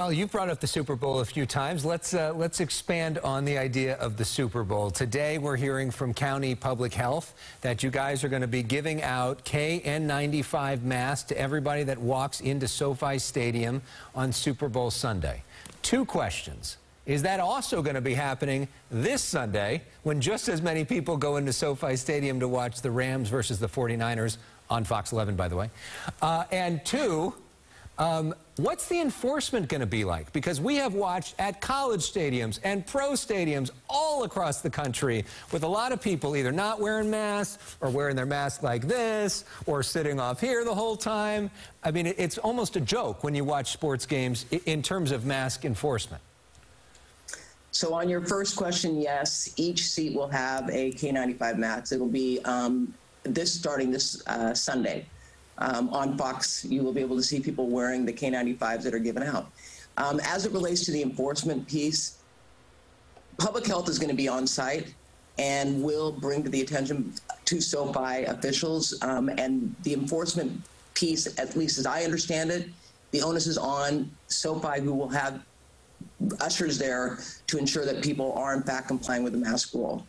Well, you've brought up the Super Bowl a few times. Let's uh, let's expand on the idea of the Super Bowl. Today, we're hearing from County Public Health that you guys are going to be giving out KN95 masks to everybody that walks into SoFi Stadium on Super Bowl Sunday. Two questions. Is that also going to be happening this Sunday when just as many people go into SoFi Stadium to watch the Rams versus the 49ers on Fox 11, by the way? Uh, and two, um, what's the enforcement going to be like? Because we have watched at college stadiums and pro stadiums all across the country with a lot of people either not wearing masks or wearing their mask like this or sitting off here the whole time. I mean, it's almost a joke when you watch sports games in terms of mask enforcement. So on your first question, yes, each seat will have a K95 mask. It'll be um, this starting this uh, Sunday. Um, on Fox, you will be able to see people wearing the K95s that are given out. Um, as it relates to the enforcement piece, public health is going to be on site and will bring to the attention to SoFi officials. Um, and the enforcement piece, at least as I understand it, the onus is on SoFi, who will have ushers there to ensure that people are in fact complying with the mask rule.